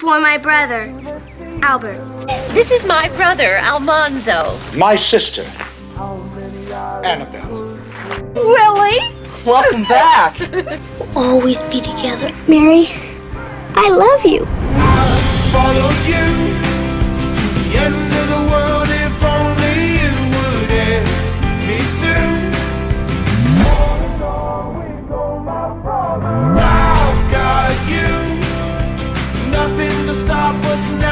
for my brother, Albert. This is my brother, Almanzo. My sister, Annabelle. Willie? Welcome back. we'll Always be together. Mary, I love you. Follow you. I was never